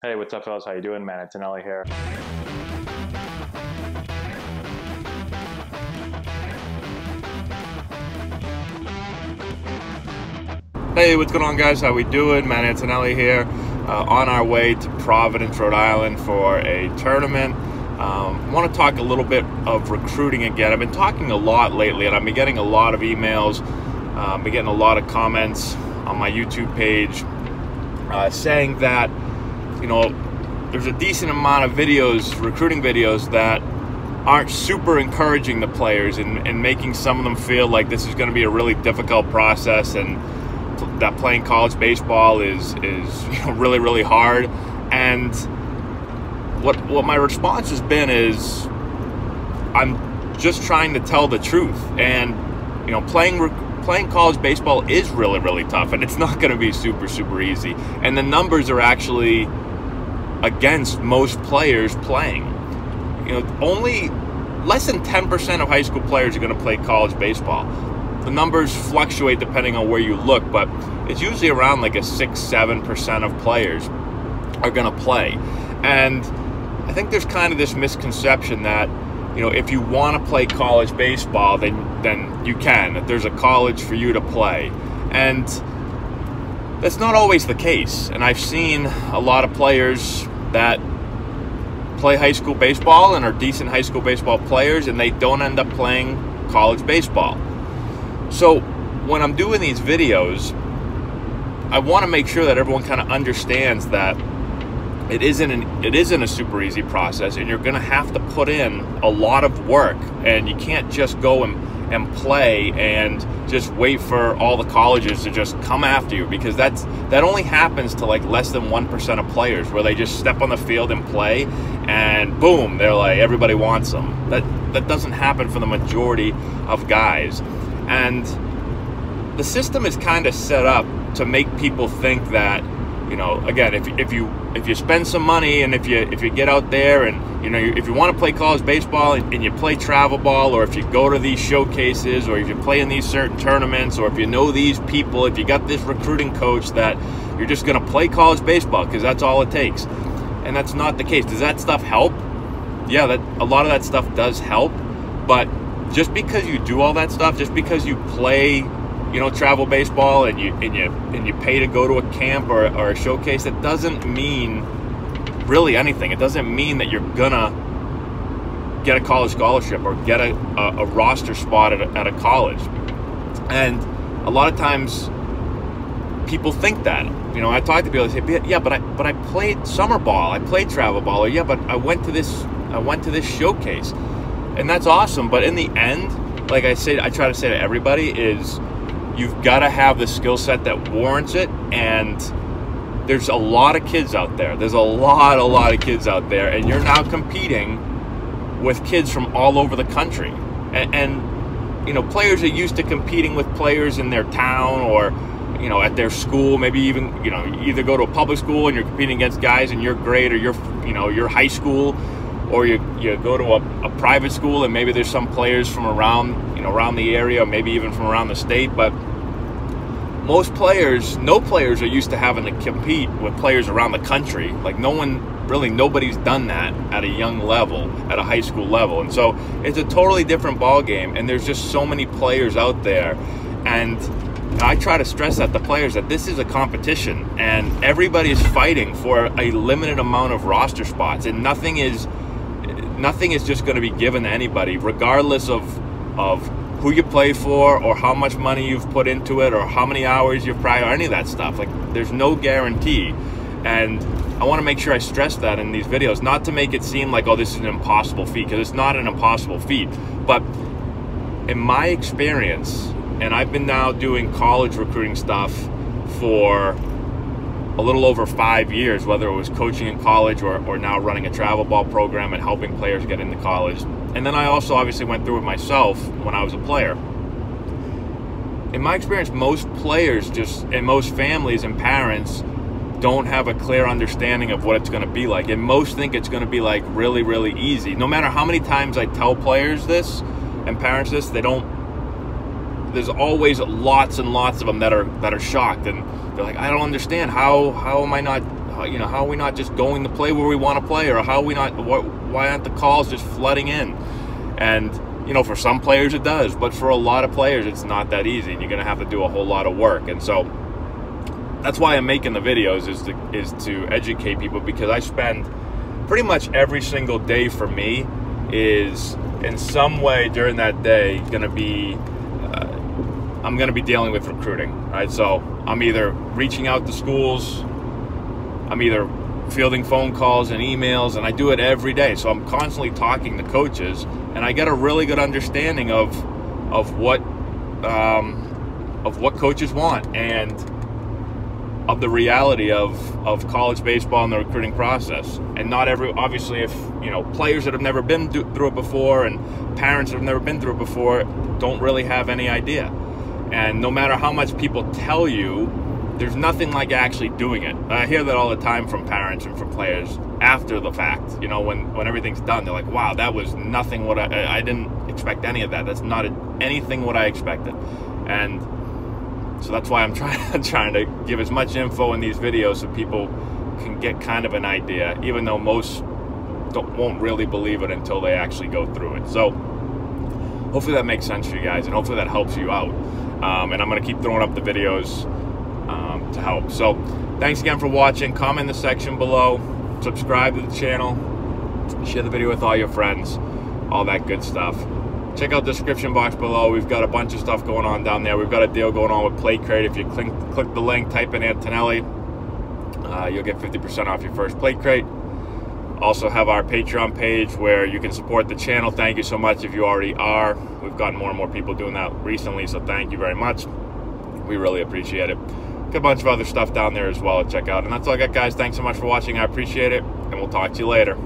Hey, what's up, fellas? How you doing? Man, it's Anelli here. Hey, what's going on, guys? How we doing? Matt Antonelli here, uh, on our way to Providence, Rhode Island for a tournament. Um, want to talk a little bit of recruiting again. I've been talking a lot lately, and I've been getting a lot of emails. Uh, I've been getting a lot of comments on my YouTube page uh, saying that, you know, there's a decent amount of videos, recruiting videos, that aren't super encouraging the players and, and making some of them feel like this is going to be a really difficult process and that playing college baseball is is you know, really really hard. And what what my response has been is I'm just trying to tell the truth. And you know playing playing college baseball is really really tough and it's not going to be super super easy. And the numbers are actually against most players playing you know only less than 10% of high school players are going to play college baseball the numbers fluctuate depending on where you look, but it's usually around like a six, seven percent of players are going to play. And I think there's kind of this misconception that you know if you want to play college baseball, then then you can. That there's a college for you to play, and that's not always the case. And I've seen a lot of players that play high school baseball and are decent high school baseball players, and they don't end up playing college baseball. So when I'm doing these videos, I want to make sure that everyone kind of understands that it isn't an, it isn't a super easy process, and you're going to have to put in a lot of work, and you can't just go and and play and just wait for all the colleges to just come after you. Because that's that only happens to like less than 1% of players where they just step on the field and play and boom they're like everybody wants them that that doesn't happen for the majority of guys. And the system is kind of set up to make people think that, you know, again, if, if you if you spend some money and if you if you get out there and you know if you want to play college baseball and, and you play travel ball or if you go to these showcases or if you play in these certain tournaments or if you know these people, if you got this recruiting coach that you're just going to play college baseball because that's all it takes. And that's not the case. Does that stuff help? Yeah, that a lot of that stuff does help, but just because you do all that stuff, just because you play, you know, travel baseball and you and you and you pay to go to a camp or, or a showcase, that doesn't mean really anything. It doesn't mean that you're gonna get a college scholarship or get a, a, a roster spot at a, at a college. And a lot of times people think that. You know, I talk to people. They say, "Yeah, but I but I played summer ball. I played travel ball. Or yeah, but I went to this I went to this showcase." and that's awesome. But in the end, like I say, I try to say to everybody is you've got to have the skill set that warrants it, and there's a lot of kids out there. There's a lot, a lot of kids out there, and you're now competing with kids from all over the country, and, and you know players are used to competing with players in their town or you know at their school maybe even you know either go to a public school and you're competing against guys in your grade or your you know your high school or you, you go to a, a private school and maybe there's some players from around you know around the area maybe even from around the state but most players no players are used to having to compete with players around the country. Like no one really nobody's done that at a young level at a high school level. And so it's a totally different ball game and there's just so many players out there. And I try to stress that the players that this is a competition and everybody is fighting for a limited amount of roster spots and nothing is nothing is just going to be given to anybody, regardless of of who you play for or how much money you've put into it or how many hours you've prior or any of that stuff. Like there's no guarantee. And I want to make sure I stress that in these videos, not to make it seem like, oh, this is an impossible feat, because it's not an impossible feat. But in my experience, and I've been now doing college recruiting stuff for a little over five years, whether it was coaching in college or, or now running a travel ball program and helping players get into college. And then I also obviously went through it myself when I was a player. In my experience, most players just, and most families and parents don't have a clear understanding of what it's going to be like. And most think it's going to be like really, really easy. No matter how many times I tell players this and parents this, they don't there's always lots and lots of them that are that are shocked and they're like, I don't understand how how am I not you know, how are we not just going to play where we want to play, or how are we not? Why aren't the calls just flooding in? And you know, for some players it does, but for a lot of players it's not that easy, and you're going to have to do a whole lot of work. And so that's why I'm making the videos is to is to educate people because I spend pretty much every single day for me is in some way during that day going to be uh, I'm going to be dealing with recruiting, right? So I'm either reaching out to schools, I'm either fielding phone calls and emails, and I do it every day. So I'm constantly talking to coaches, and I get a really good understanding of of what um, of what coaches want and of the reality of, of college baseball and the recruiting process. And not every, obviously, if, you know, players that have never been through it before and parents that have never been through it before don't really have any idea. And no matter how much people tell you, there's nothing like actually doing it. I hear that all the time from parents and from players after the fact. You know, when, when everything's done, they're like, wow, that was nothing what I, I didn't expect any of that. That's not anything what I expected. And so that's why I'm trying trying to give as much info in these videos so people can get kind of an idea, even though most don't, won't really believe it until they actually go through it. So hopefully that makes sense for you guys, and hopefully that helps you out. Um, and I'm going to keep throwing up the videos to help. So thanks again for watching. Comment in the section below. Subscribe to the channel. Share the video with all your friends. All that good stuff check out the description box below. We've got a bunch of stuff going on down there. We've got a deal going on with Plate Crate. If you click, click the link, type in Antonelli, uh, you'll get 50% off your first Plate Crate. Also have our Patreon page where you can support the channel. Thank you so much if you already are. We've gotten more and more people doing that recently, so thank you very much. We really appreciate it. Got a bunch of other stuff down there as well to check out. And that's all I got, guys. Thanks so much for watching. I appreciate it, and we'll talk to you later.